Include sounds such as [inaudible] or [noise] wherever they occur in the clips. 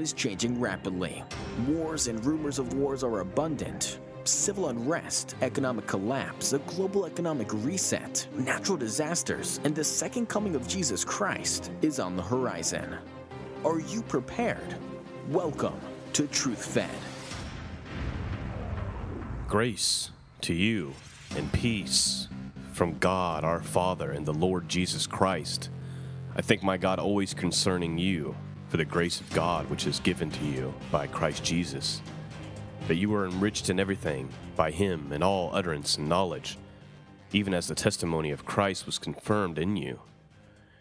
World is changing rapidly. Wars and rumors of wars are abundant. Civil unrest, economic collapse, a global economic reset, natural disasters, and the second coming of Jesus Christ is on the horizon. Are you prepared? Welcome to TruthFed. Grace to you and peace from God our Father and the Lord Jesus Christ. I thank my God always concerning you for the grace of God which is given to you by Christ Jesus, that you are enriched in everything by him in all utterance and knowledge, even as the testimony of Christ was confirmed in you,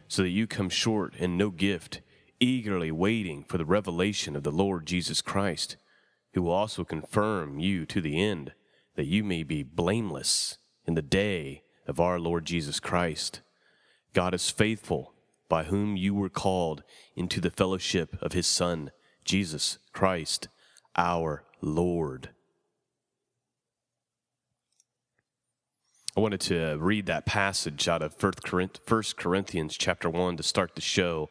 so that you come short in no gift, eagerly waiting for the revelation of the Lord Jesus Christ, who will also confirm you to the end, that you may be blameless in the day of our Lord Jesus Christ. God is faithful by whom you were called into the fellowship of his Son, Jesus Christ, our Lord. I wanted to read that passage out of 1 Corinthians chapter 1 to start the show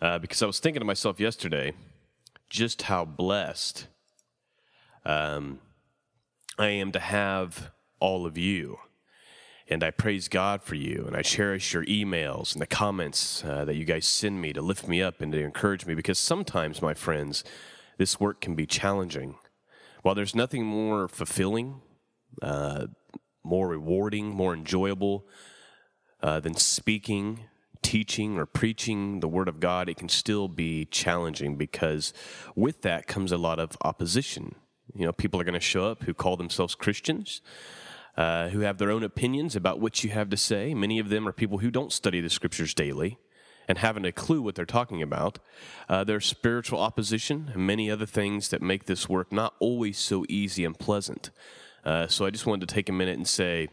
uh, because I was thinking to myself yesterday just how blessed um, I am to have all of you. And I praise God for you, and I cherish your emails and the comments uh, that you guys send me to lift me up and to encourage me because sometimes, my friends, this work can be challenging. While there's nothing more fulfilling, uh, more rewarding, more enjoyable uh, than speaking, teaching, or preaching the Word of God, it can still be challenging because with that comes a lot of opposition. You know, people are going to show up who call themselves Christians uh, who have their own opinions about what you have to say. Many of them are people who don't study the scriptures daily and haven't a clue what they're talking about. Uh, there's spiritual opposition and many other things that make this work not always so easy and pleasant. Uh, so I just wanted to take a minute and say,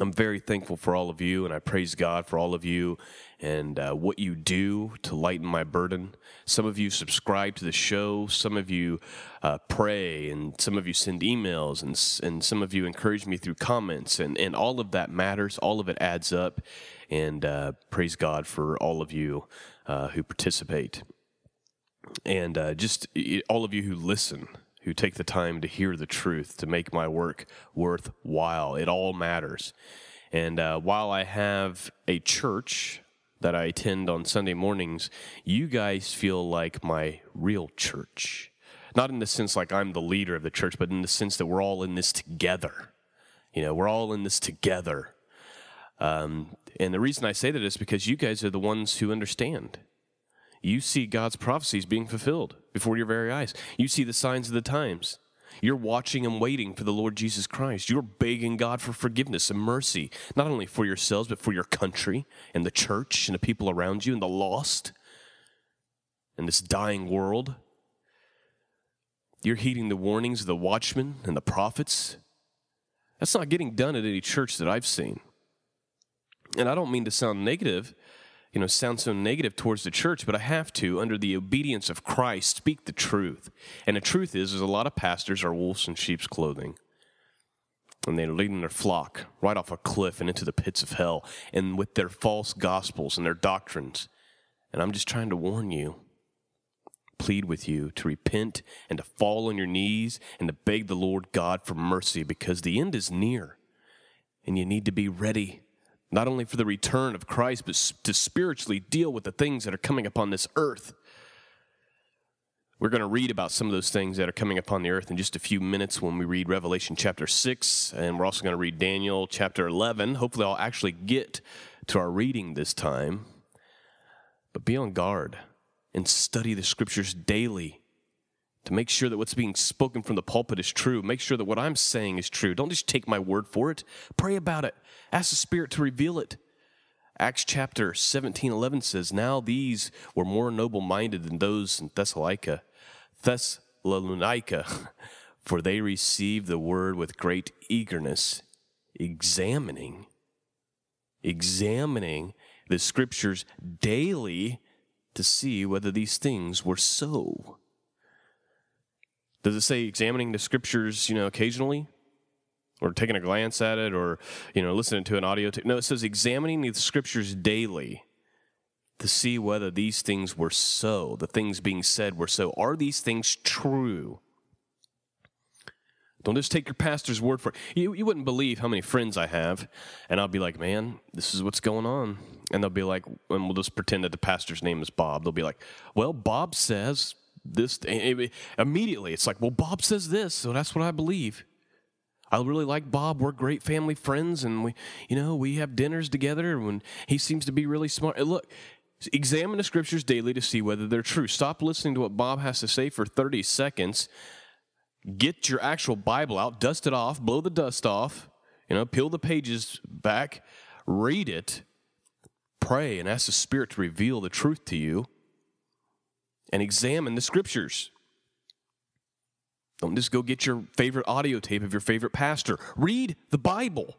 I'm very thankful for all of you, and I praise God for all of you and uh, what you do to lighten my burden. Some of you subscribe to the show, some of you uh, pray, and some of you send emails, and, and some of you encourage me through comments, and, and all of that matters. All of it adds up, and uh, praise God for all of you uh, who participate. And uh, just all of you who listen who take the time to hear the truth to make my work worthwhile. It all matters. And uh, while I have a church that I attend on Sunday mornings, you guys feel like my real church. Not in the sense like I'm the leader of the church, but in the sense that we're all in this together. You know, we're all in this together. Um, and the reason I say that is because you guys are the ones who understand you see God's prophecies being fulfilled before your very eyes. You see the signs of the times. You're watching and waiting for the Lord Jesus Christ. You're begging God for forgiveness and mercy, not only for yourselves, but for your country and the church and the people around you and the lost and this dying world. You're heeding the warnings of the watchmen and the prophets. That's not getting done at any church that I've seen. And I don't mean to sound negative you know, sound so negative towards the church, but I have to, under the obedience of Christ, speak the truth. And the truth is, is a lot of pastors are wolves in sheep's clothing. And they're leading their flock right off a cliff and into the pits of hell, and with their false gospels and their doctrines. And I'm just trying to warn you, plead with you to repent and to fall on your knees and to beg the Lord God for mercy because the end is near. And you need to be ready not only for the return of Christ, but to spiritually deal with the things that are coming upon this earth. We're going to read about some of those things that are coming upon the earth in just a few minutes when we read Revelation chapter 6, and we're also going to read Daniel chapter 11. Hopefully, I'll actually get to our reading this time. But be on guard and study the scriptures daily to make sure that what's being spoken from the pulpit is true. Make sure that what I'm saying is true. Don't just take my word for it. Pray about it. Ask the Spirit to reveal it. Acts chapter 17 11 says, Now these were more noble minded than those in Thessalonica, Thessalonica, [laughs] for they received the word with great eagerness, examining, examining the scriptures daily to see whether these things were so. Does it say examining the scriptures, you know, occasionally? Or taking a glance at it or, you know, listening to an audio? T- no, it says examining the scriptures daily to see whether these things were so, the things being said were so. Are these things true? Don't just take your pastor's word for it. You, you wouldn't believe how many friends I have, and I'll be like, man, this is what's going on. And they'll be like, and we'll just pretend that the pastor's name is Bob. They'll be like, well, Bob says this. Immediately, it's like, well, Bob says this, so that's what I believe. I really like Bob. We're great family friends, and we, you know, we have dinners together. When he seems to be really smart. look, examine the scriptures daily to see whether they're true. Stop listening to what Bob has to say for 30 seconds get your actual Bible out, dust it off, blow the dust off, you know, peel the pages back, read it, pray, and ask the Spirit to reveal the truth to you, and examine the scriptures. Don't just go get your favorite audio tape of your favorite pastor. Read the Bible.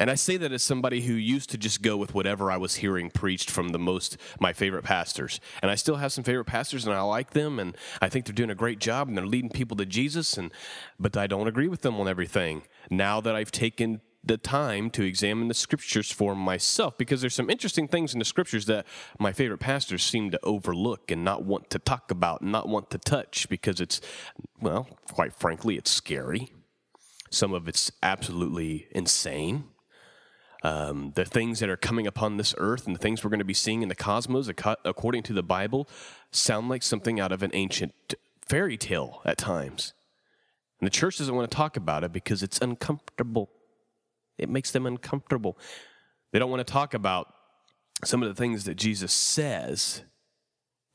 And I say that as somebody who used to just go with whatever I was hearing preached from the most my favorite pastors. And I still have some favorite pastors and I like them and I think they're doing a great job and they're leading people to Jesus and but I don't agree with them on everything. Now that I've taken the time to examine the scriptures for myself because there's some interesting things in the scriptures that my favorite pastors seem to overlook and not want to talk about not want to touch because it's well, quite frankly, it's scary. Some of it's absolutely insane um, the things that are coming upon this earth and the things we're going to be seeing in the cosmos, according to the Bible, sound like something out of an ancient fairy tale at times. And the church doesn't want to talk about it because it's uncomfortable. It makes them uncomfortable. They don't want to talk about some of the things that Jesus says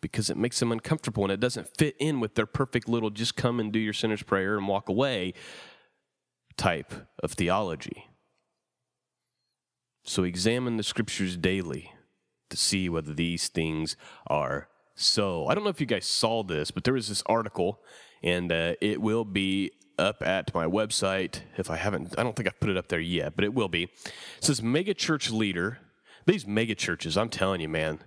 because it makes them uncomfortable and it doesn't fit in with their perfect little just come and do your sinner's prayer and walk away type of theology. So examine the scriptures daily to see whether these things are so. I don't know if you guys saw this, but there was this article, and uh, it will be up at my website. If I haven't, I don't think I've put it up there yet, but it will be. It says mega church leader. These mega churches, I'm telling you, man.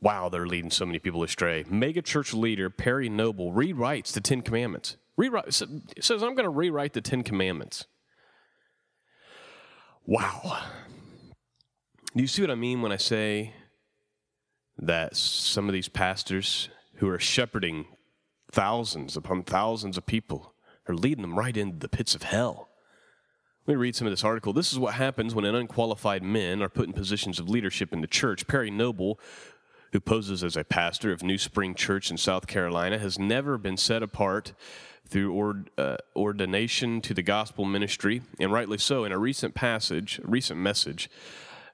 Wow, they're leading so many people astray. Mega church leader Perry Noble rewrites the Ten Commandments. Rewrite says, "I'm going to rewrite the Ten Commandments." Wow. Do you see what I mean when I say that some of these pastors who are shepherding thousands upon thousands of people are leading them right into the pits of hell? Let me read some of this article. This is what happens when unqualified men are put in positions of leadership in the church. Perry Noble, who poses as a pastor of NewSpring Church in South Carolina, has never been set apart through ord, uh, ordination to the gospel ministry, and rightly so. In a recent passage, recent message,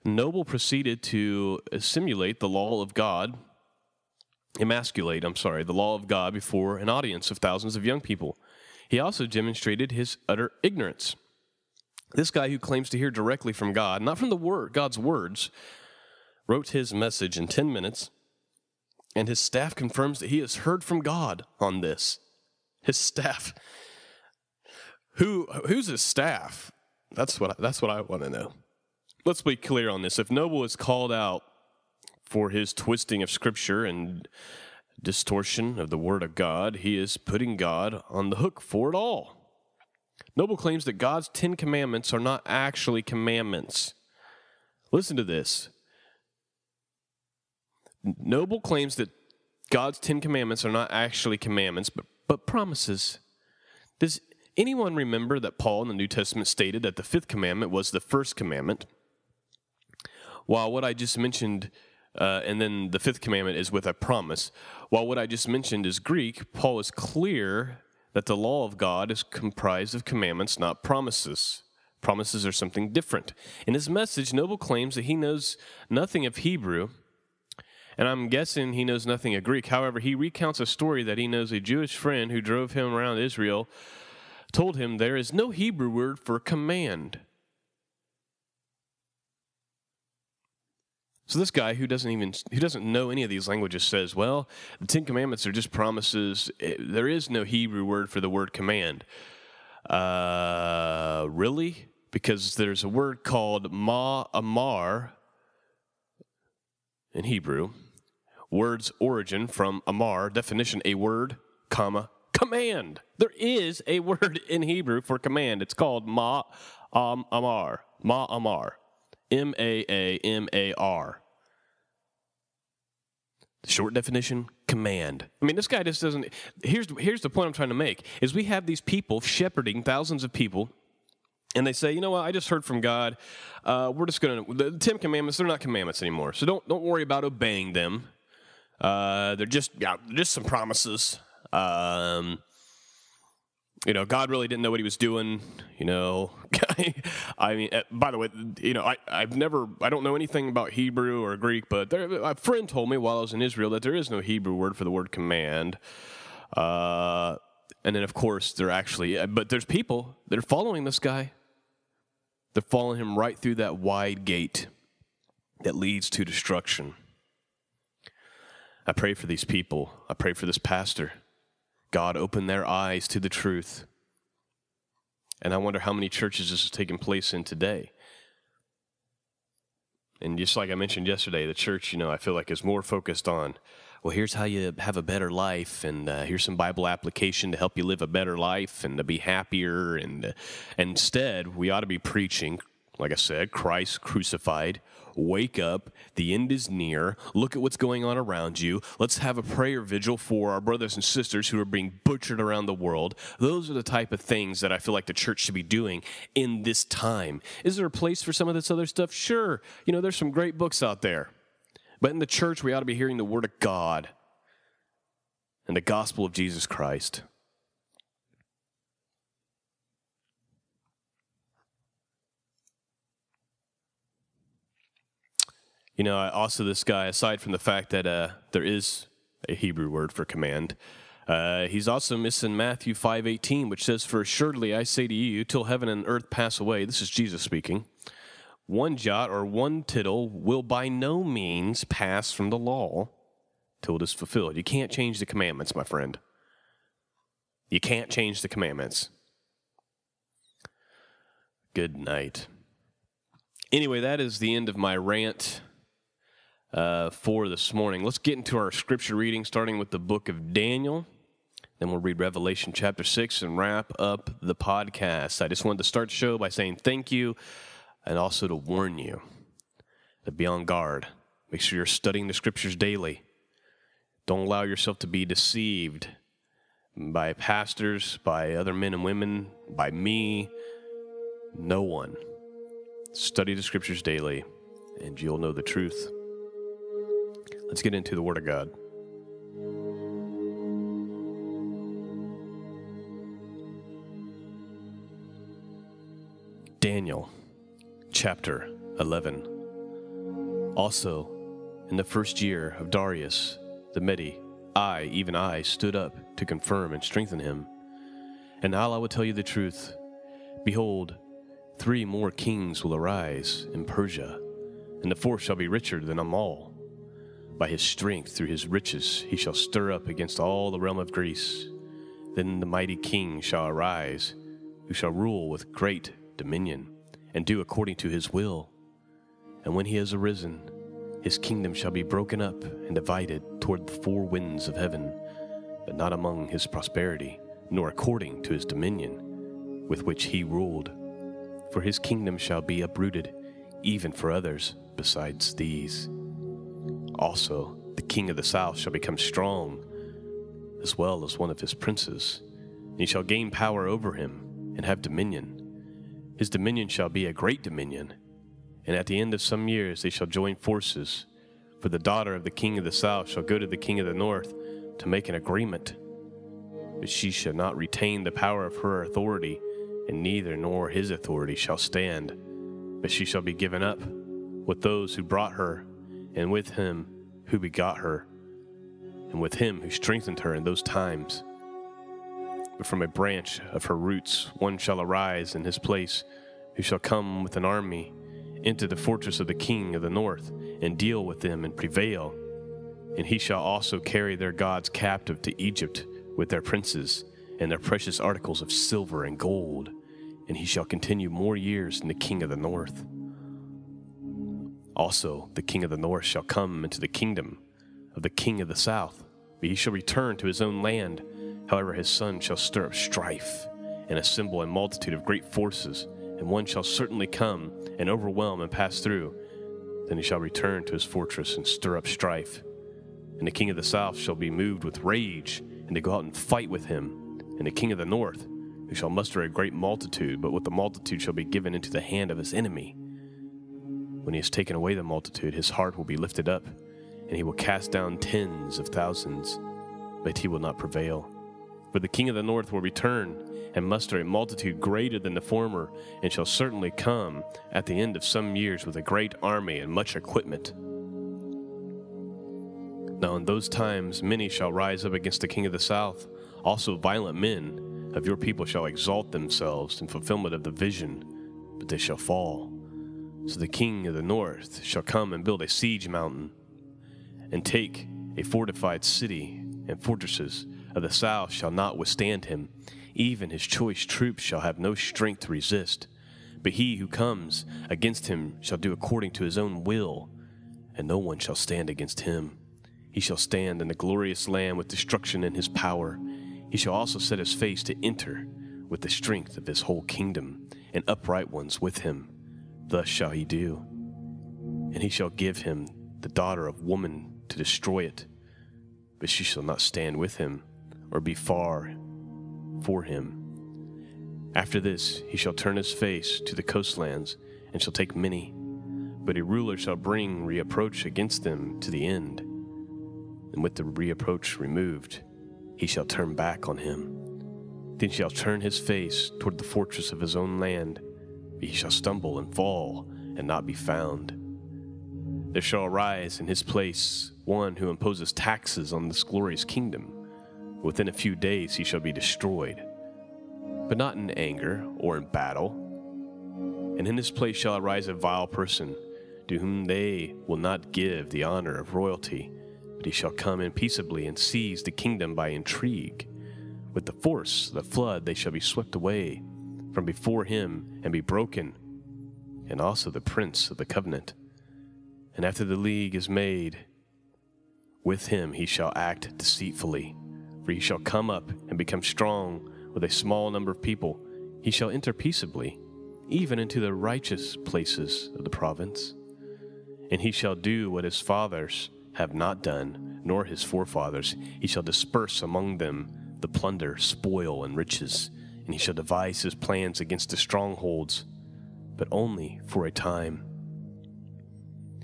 Noble proceeded to simulate the law of God, emasculate, I'm sorry, the law of God before an audience of thousands of young people. He also demonstrated his utter ignorance. This guy who claims to hear directly from God, not from the word, God's words, wrote his message in 10 minutes, and his staff confirms that he has heard from God on this. His staff. Who who's his staff? That's what that's what I want to know let's be clear on this. If Noble is called out for his twisting of Scripture and distortion of the Word of God, he is putting God on the hook for it all. Noble claims that God's Ten Commandments are not actually commandments. Listen to this. Noble claims that God's Ten Commandments are not actually commandments, but, but promises. Does anyone remember that Paul in the New Testament stated that the fifth commandment was the first commandment? while what I just mentioned, uh, and then the fifth commandment is with a promise, while what I just mentioned is Greek, Paul is clear that the law of God is comprised of commandments, not promises. Promises are something different. In his message, Noble claims that he knows nothing of Hebrew, and I'm guessing he knows nothing of Greek. However, he recounts a story that he knows a Jewish friend who drove him around Israel told him there is no Hebrew word for command. So this guy who doesn't even who doesn't know any of these languages says, "Well, the Ten Commandments are just promises. There is no Hebrew word for the word command." Uh, really? Because there's a word called ma amar in Hebrew. Word's origin from amar, definition a word, comma, command. There is a word [laughs] in Hebrew for command. It's called ma um, amar. Ma amar. M A A M A R. Short definition, command. I mean, this guy just doesn't. Here's here's the point I'm trying to make: is we have these people shepherding thousands of people, and they say, you know what? I just heard from God. Uh, we're just gonna the Ten Commandments. They're not commandments anymore, so don't don't worry about obeying them. Uh, they're just yeah, just some promises. Um, you know, God really didn't know what he was doing. You know, [laughs] I mean, uh, by the way, you know, I, I've never, I don't know anything about Hebrew or Greek, but there, a friend told me while I was in Israel that there is no Hebrew word for the word command. Uh, and then, of course, they're actually, but there's people that are following this guy. They're following him right through that wide gate that leads to destruction. I pray for these people. I pray for this pastor. God opened their eyes to the truth. And I wonder how many churches this is taking place in today. And just like I mentioned yesterday, the church, you know, I feel like is more focused on, well, here's how you have a better life, and uh, here's some Bible application to help you live a better life and to be happier. And, uh, instead, we ought to be preaching, like I said, Christ crucified, Wake up. The end is near. Look at what's going on around you. Let's have a prayer vigil for our brothers and sisters who are being butchered around the world. Those are the type of things that I feel like the church should be doing in this time. Is there a place for some of this other stuff? Sure. You know, there's some great books out there. But in the church, we ought to be hearing the Word of God and the gospel of Jesus Christ. You know, also this guy, aside from the fact that uh, there is a Hebrew word for command, uh, he's also missing Matthew 5:18, which says, "For assuredly I say to you, till heaven and earth pass away." This is Jesus speaking. One jot or one tittle will by no means pass from the law till it is fulfilled. You can't change the commandments, my friend. You can't change the commandments. Good night. Anyway, that is the end of my rant uh, for this morning. Let's get into our scripture reading, starting with the book of Daniel. Then we'll read Revelation chapter 6 and wrap up the podcast. I just wanted to start the show by saying thank you and also to warn you to be on guard. Make sure you're studying the scriptures daily. Don't allow yourself to be deceived by pastors, by other men and women, by me, no one. Study the scriptures daily, and you'll know the truth. Let's get into the Word of God. Daniel chapter 11. Also, in the first year of Darius the Mede, I, even I, stood up to confirm and strengthen him. And now I will tell you the truth. Behold, three more kings will arise in Persia, and the fourth shall be richer than them all by his strength, through his riches, he shall stir up against all the realm of Greece. Then the mighty king shall arise, who shall rule with great dominion, and do according to his will. And when he has arisen, his kingdom shall be broken up and divided toward the four winds of heaven, but not among his prosperity, nor according to his dominion, with which he ruled. For his kingdom shall be uprooted, even for others besides these. Also, the king of the south shall become strong, as well as one of his princes. And he shall gain power over him, and have dominion. His dominion shall be a great dominion, and at the end of some years they shall join forces. For the daughter of the king of the south shall go to the king of the north to make an agreement. But she shall not retain the power of her authority, and neither nor his authority shall stand. But she shall be given up with those who brought her and with him who begot her, and with him who strengthened her in those times. But from a branch of her roots one shall arise in his place, who shall come with an army into the fortress of the king of the north, and deal with them and prevail. And he shall also carry their gods captive to Egypt with their princes and their precious articles of silver and gold, and he shall continue more years than the king of the north. Also, the king of the north shall come into the kingdom of the king of the south, but he shall return to his own land. However, his son shall stir up strife and assemble a multitude of great forces, and one shall certainly come and overwhelm and pass through. Then he shall return to his fortress and stir up strife. And the king of the south shall be moved with rage, and to go out and fight with him. And the king of the north, who shall muster a great multitude, but with the multitude shall be given into the hand of his enemy. When he has taken away the multitude, his heart will be lifted up, and he will cast down tens of thousands, but he will not prevail. For the king of the north will return and muster a multitude greater than the former, and shall certainly come at the end of some years with a great army and much equipment. Now in those times many shall rise up against the king of the south, also violent men of your people shall exalt themselves in fulfillment of the vision, but they shall fall. So the king of the north shall come and build a siege mountain, and take a fortified city, and fortresses of the south shall not withstand him. Even his choice troops shall have no strength to resist. But he who comes against him shall do according to his own will, and no one shall stand against him. He shall stand in the glorious land with destruction in his power. He shall also set his face to enter with the strength of his whole kingdom, and upright ones with him. Thus shall he do. And he shall give him the daughter of woman to destroy it, but she shall not stand with him, or be far for him. After this, he shall turn his face to the coastlands, and shall take many. But a ruler shall bring reproach against them to the end. And with the reproach removed, he shall turn back on him. Then shall turn his face toward the fortress of his own land, he shall stumble and fall, and not be found. There shall arise in his place one who imposes taxes on this glorious kingdom Within a few days he shall be destroyed, but not in anger or in battle. And in his place shall arise a vile person, to whom they will not give the honor of royalty, but he shall come in peaceably and seize the kingdom by intrigue. With the force of the flood they shall be swept away from before him and be broken, and also the prince of the covenant. And after the league is made, with him he shall act deceitfully for he shall come up and become strong with a small number of people. He shall enter peaceably, even into the righteous places of the province. And he shall do what his fathers have not done, nor his forefathers. He shall disperse among them the plunder, spoil, and riches, and he shall devise his plans against the strongholds, but only for a time.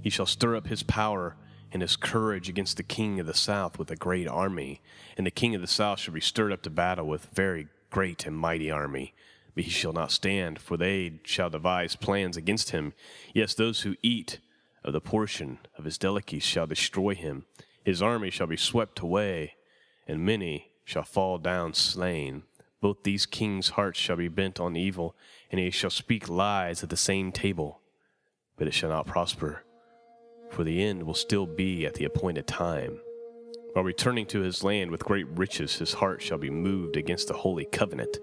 He shall stir up his power and his courage against the king of the south with a great army. And the king of the south shall be stirred up to battle with very great and mighty army. But he shall not stand, for they shall devise plans against him. Yes, those who eat of the portion of his delicacies shall destroy him. His army shall be swept away, and many shall fall down slain. Both these kings' hearts shall be bent on evil, and they shall speak lies at the same table, but it shall not prosper for the end will still be at the appointed time. While returning to his land with great riches, his heart shall be moved against the holy covenant.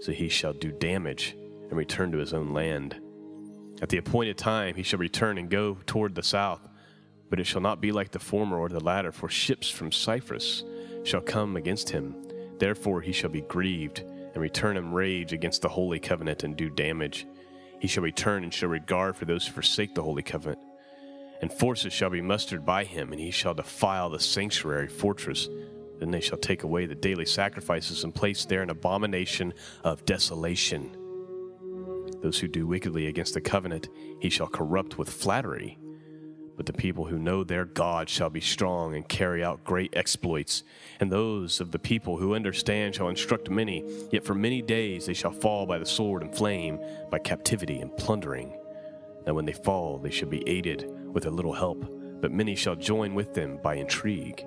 So he shall do damage and return to his own land. At the appointed time he shall return and go toward the south, but it shall not be like the former or the latter, for ships from Cyprus shall come against him. Therefore he shall be grieved, and return in rage against the holy covenant and do damage. He shall return and show regard for those who forsake the holy covenant and forces shall be mustered by him, and he shall defile the sanctuary fortress. Then they shall take away the daily sacrifices and place there an abomination of desolation. Those who do wickedly against the covenant he shall corrupt with flattery. But the people who know their God shall be strong and carry out great exploits. And those of the people who understand shall instruct many. Yet for many days they shall fall by the sword and flame, by captivity and plundering. Now when they fall, they shall be aided with a little help, but many shall join with them by intrigue.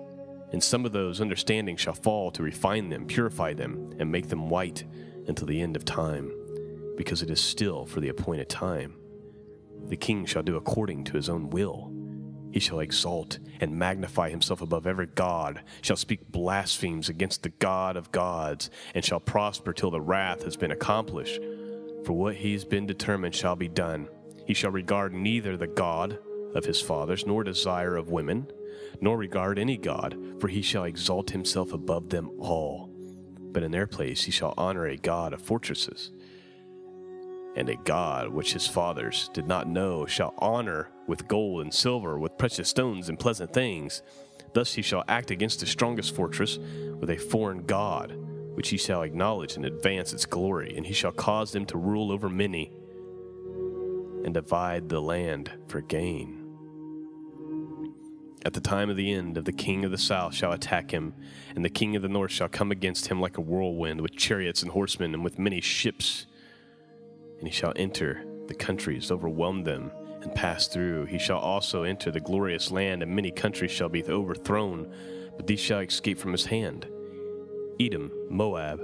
And some of those understanding shall fall to refine them, purify them, and make them white until the end of time, because it is still for the appointed time. The king shall do according to his own will. He shall exalt and magnify himself above every god, shall speak blasphemies against the God of gods, and shall prosper till the wrath has been accomplished. For what he has been determined shall be done. He shall regard neither the God of his fathers, nor desire of women, nor regard any God, for he shall exalt himself above them all. But in their place he shall honor a God of fortresses. And a God which his fathers did not know shall honor with gold and silver, with precious stones and pleasant things. Thus he shall act against the strongest fortress with a foreign god, which he shall acknowledge and advance its glory, and he shall cause them to rule over many and divide the land for gain. At the time of the end of the king of the south shall attack him, and the king of the north shall come against him like a whirlwind, with chariots and horsemen, and with many ships. And he shall enter the countries, overwhelm them, and pass through. He shall also enter the glorious land, and many countries shall be overthrown, but these shall escape from his hand Edom, Moab,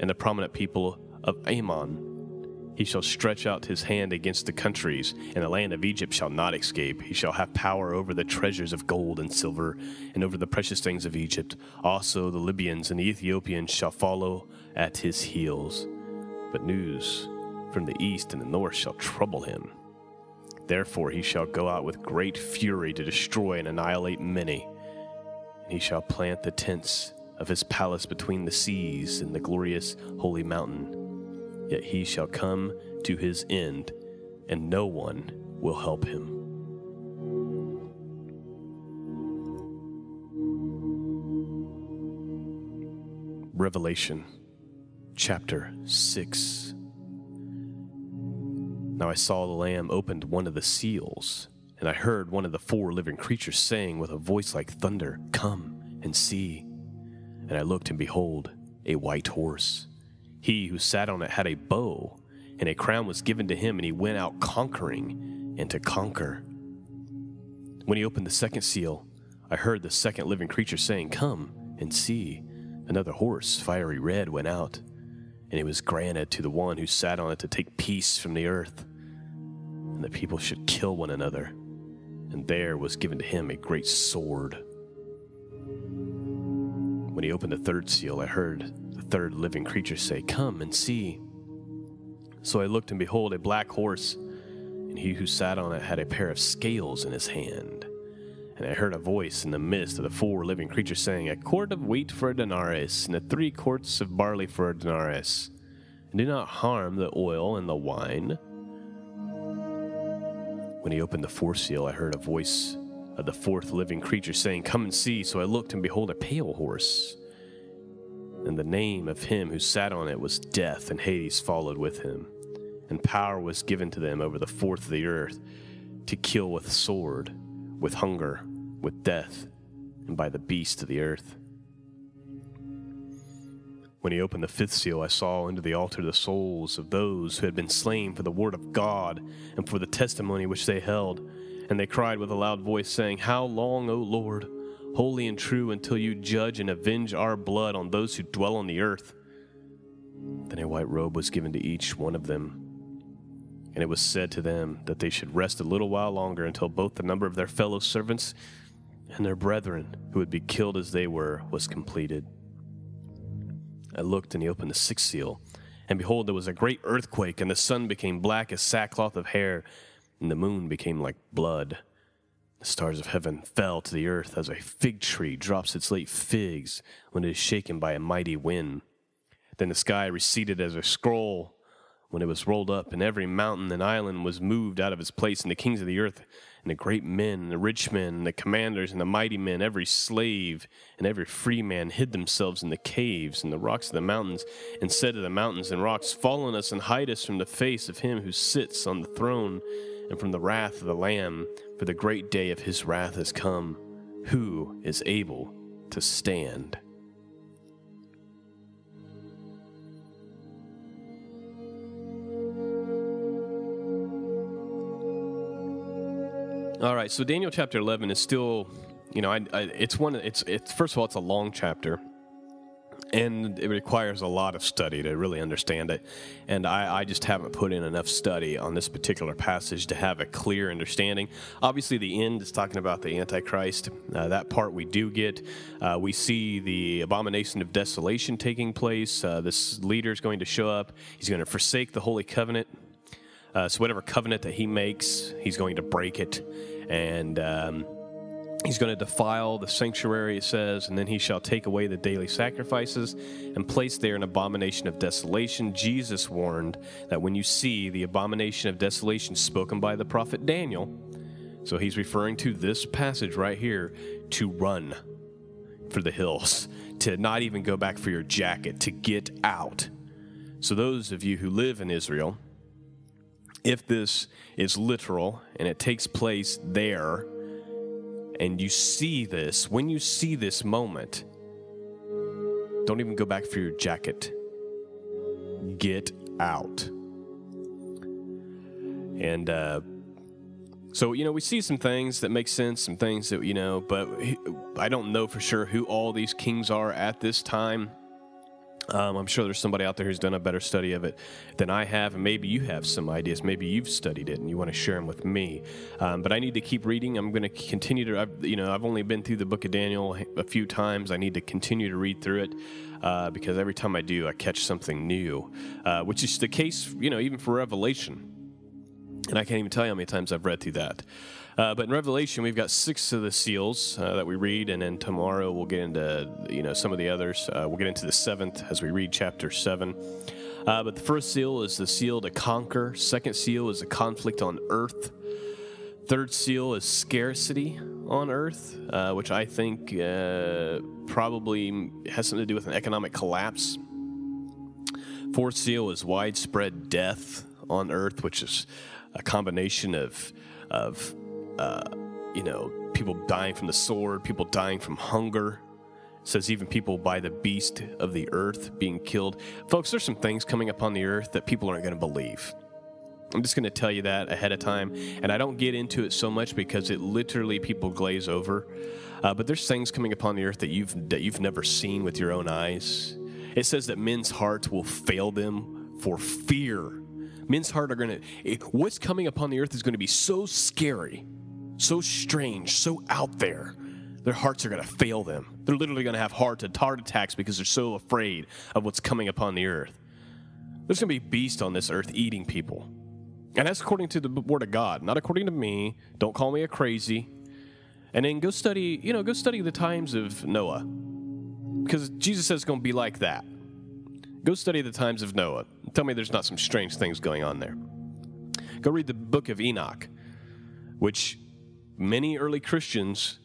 and the prominent people of Ammon he shall stretch out his hand against the countries, and the land of Egypt shall not escape. He shall have power over the treasures of gold and silver, and over the precious things of Egypt. Also the Libyans and the Ethiopians shall follow at his heels. But news from the east and the north shall trouble him. Therefore he shall go out with great fury to destroy and annihilate many. And he shall plant the tents of his palace between the seas and the glorious holy mountain Yet he shall come to his end, and no one will help him. Revelation chapter 6. Now I saw the Lamb opened one of the seals, and I heard one of the four living creatures saying with a voice like thunder, Come and see. And I looked, and behold, a white horse he who sat on it had a bow, and a crown was given to him, and he went out conquering and to conquer. When he opened the second seal, I heard the second living creature saying, Come and see. Another horse, fiery red, went out, and it was granted to the one who sat on it to take peace from the earth, and the people should kill one another. And there was given to him a great sword. When he opened the third seal, I heard the third living creature say, Come and see. So I looked, and behold, a black horse, and he who sat on it had a pair of scales in his hand. And I heard a voice in the midst of the four living creatures saying, A quart of wheat for a denarius, and a three quarts of barley for a denarius. And do not harm the oil and the wine. When he opened the fourth seal, I heard a voice of the fourth living creature saying, Come and see. So I looked, and behold, a pale horse and the name of him who sat on it was Death, and Hades followed with him. And power was given to them over the fourth of the earth to kill with sword, with hunger, with death, and by the beast of the earth. When he opened the fifth seal, I saw into the altar the souls of those who had been slain for the word of God and for the testimony which they held. And they cried with a loud voice, saying, How long, O Lord? holy and true until you judge and avenge our blood on those who dwell on the earth. Then a white robe was given to each one of them. And it was said to them that they should rest a little while longer until both the number of their fellow servants and their brethren, who would be killed as they were, was completed. I looked, and he opened the sixth seal. And behold, there was a great earthquake, and the sun became black as sackcloth of hair, and the moon became like blood the stars of heaven fell to the earth as a fig tree drops its late figs when it is shaken by a mighty wind. Then the sky receded as a scroll when it was rolled up, and every mountain and island was moved out of its place, and the kings of the earth, and the great men, and the rich men, and the commanders, and the mighty men, every slave, and every free man hid themselves in the caves and the rocks of the mountains, and said to the mountains and rocks, Fall on us and hide us from the face of him who sits on the throne and from the wrath of the Lamb, for the great day of his wrath has come. Who is able to stand? All right, so Daniel chapter 11 is still, you know, I, I, it's one, it's, it's, first of all, it's a long chapter and it requires a lot of study to really understand it. And I, I, just haven't put in enough study on this particular passage to have a clear understanding. Obviously, the end is talking about the Antichrist. Uh, that part we do get. Uh, we see the abomination of desolation taking place. Uh, this leader is going to show up. He's going to forsake the holy covenant. Uh, so, whatever covenant that he makes, he's going to break it. And. Um, He's going to defile the sanctuary, it says, and then he shall take away the daily sacrifices and place there an abomination of desolation. Jesus warned that when you see the abomination of desolation spoken by the prophet Daniel, So he's referring to this passage right here to run for the hills, [laughs] to not even go back for your jacket, to get out. So, those of you who live in Israel, if this is literal and it takes place there, and you see this, when you see this moment, don't even go back for your jacket. Get out. And uh, so, you know, we see some things that make sense, some things that, you know, but I don't know for sure who all these kings are at this time. Um, I'm sure there's somebody out there who's done a better study of it than I have, and maybe you have some ideas. Maybe you've studied it and you want to share them with me. Um, but I need to keep reading. I'm going to continue to, I've, you know, I've only been through the book of Daniel a few times. I need to continue to read through it uh, because every time I do, I catch something new, uh, which is the case, you know, even for Revelation. And I can't even tell you how many times I've read through that. Uh, but in Revelation, we've got six of the seals uh, that we read, and then tomorrow we'll get into you know some of the others. Uh, we'll get into the seventh as we read chapter seven. Uh, but the first seal is the seal to conquer. Second seal is a conflict on earth. Third seal is scarcity on earth, uh, which I think uh, probably has something to do with an economic collapse. Fourth seal is widespread death on earth, which is a combination of of uh, you know people dying from the sword, people dying from hunger. It says even people by the beast of the earth being killed. Folks, there's some things coming upon the earth that people aren't going to believe. I'm just going to tell you that ahead of time, and I don't get into it so much because it literally people glaze over. Uh, but there's things coming upon the earth that you've that you've never seen with your own eyes. It says that men's hearts will fail them for fear men's heart are going to, what's coming upon the earth is going to be so scary, so strange, so out there. Their hearts are going to fail them. They're literally going to have heart, attacks because they're so afraid of what's coming upon the earth. There's going to be beasts on this earth eating people. And that's according to the word of God, not according to me. Don't call me a crazy. And then go study, you know, go study the times of Noah. Because Jesus says it's going to be like that. Go study the times of Noah. Tell me there's not some strange things going on there. Go read the book of Enoch, which many early Christians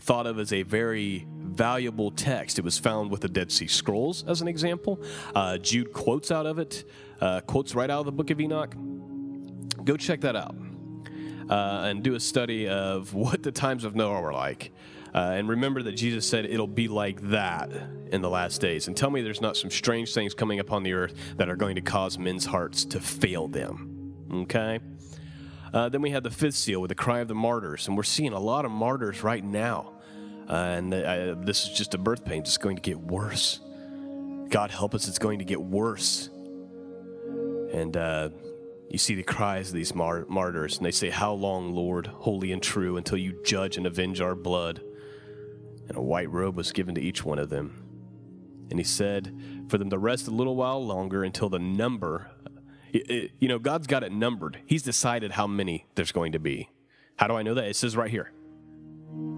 thought of as a very valuable text. It was found with the Dead Sea Scrolls, as an example. Uh, Jude quotes out of it, uh, quotes right out of the book of Enoch. Go check that out uh, and do a study of [laughs] what the times of Noah were like. Uh, and remember that Jesus said it'll be like that in the last days. And tell me there's not some strange things coming upon the earth that are going to cause men's hearts to fail them. Okay? Uh, then we have the fifth seal with the cry of the martyrs. And we're seeing a lot of martyrs right now. Uh, and uh, this is just a birth pain. It's going to get worse. God help us, it's going to get worse. And uh, you see the cries of these mar- martyrs, and they say, How long, Lord, holy and true, until you judge and avenge our blood? and a white robe was given to each one of them. And he said for them to rest a little while longer until the number, you know, God's got it numbered. He's decided how many there's going to be. How do I know that? It says right here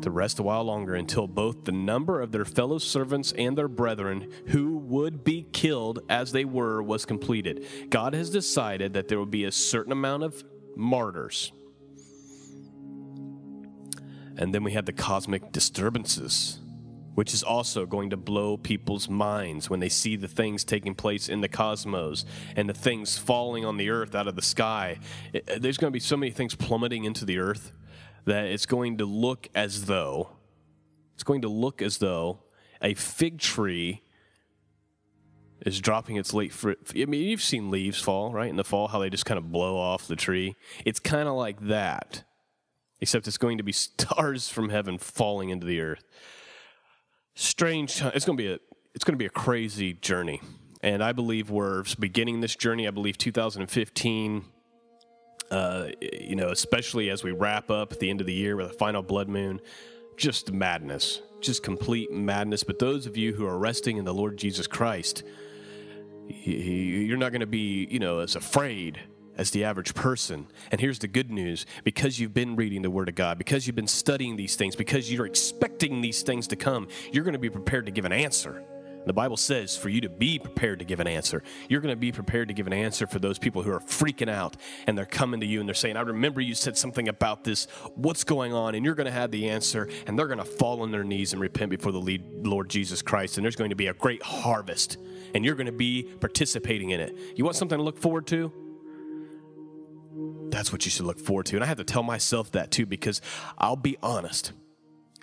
to rest a while longer until both the number of their fellow servants and their brethren who would be killed as they were was completed. God has decided that there will be a certain amount of martyrs and then we have the cosmic disturbances, which is also going to blow people's minds when they see the things taking place in the cosmos and the things falling on the earth out of the sky. It, there's going to be so many things plummeting into the earth that it's going to look as though it's going to look as though a fig tree is dropping its late fruit. I mean, you've seen leaves fall, right? In the fall, how they just kind of blow off the tree. It's kind of like that except it's going to be [laughs] stars from heaven falling into the earth. Strange. It's going to be a it's going to be a crazy journey, and I believe we're beginning this journey. I believe 2015. Uh, you know, especially as we wrap up at the end of the year with a final blood moon, just madness, just complete madness. But those of you who are resting in the Lord Jesus Christ, you're not going to be, you know, as afraid as the average person. And here's the good news because you've been reading the Word of God, because you've been studying these things, because you're expecting these things to come, you're going to be prepared to give an answer The Bible says for you to be prepared to give an answer. You're going to be prepared to give an answer for those people who are freaking out and they're coming to you and they're saying, I remember you said something about this. What's going on? And you're going to have the answer and they're going to fall on their knees and repent before the Lord Jesus Christ. And there's going to be a great harvest and you're going to be participating in it. You want something to look forward to? That's what you should look forward to. And I have to tell myself that too because I'll be honest.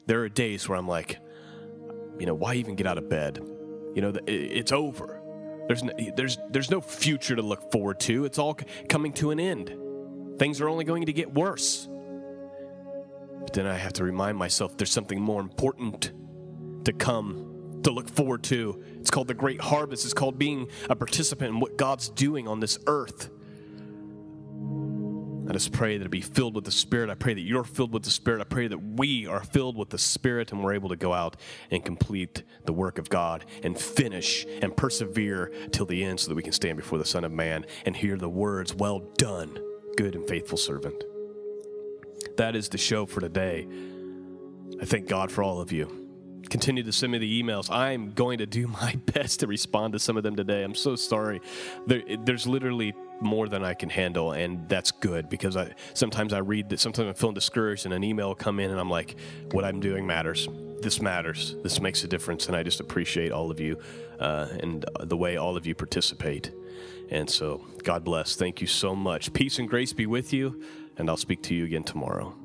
There are days where I'm like, you know, why even get out of bed? You know, it's over. There's no, there's there's no future to look forward to. It's all coming to an end. Things are only going to get worse. But then I have to remind myself there's something more important to come to look forward to. It's called the great harvest. It's called being a participant in what God's doing on this earth. I just pray that it be filled with the Spirit. I pray that you're filled with the Spirit. I pray that we are filled with the Spirit and we're able to go out and complete the work of God and finish and persevere till the end so that we can stand before the Son of Man and hear the words, Well done, good and faithful servant. That is the show for today. I thank God for all of you continue to send me the emails. I'm going to do [laughs] my best to respond to some of them today. I'm so sorry. There, there's literally more than I can handle, and that's good because I sometimes I read that sometimes I'm feeling discouraged, and an email will come in, and I'm like, what I'm doing matters. This matters. This makes a difference, and I just appreciate all of you uh, and the way all of you participate. And so, God bless. Thank you so much. Peace and grace be with you, and I'll speak to you again tomorrow.